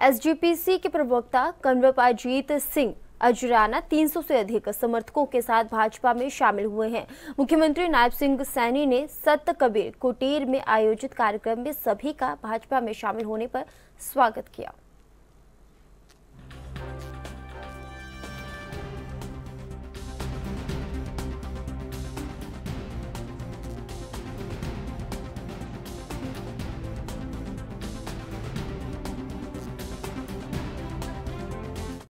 SGPC के प्रवक्ता कन्वपाजीत सिंह अजराना 300 से अधिक समर्थकों के साथ भाजपा में शामिल हुए हैं। मुख्यमंत्री नायब सिंह सैनी ने सत कबीर कुटीर में आयोजित कार्यक्रम में सभी का भाजपा में शामिल होने पर स्वागत किया।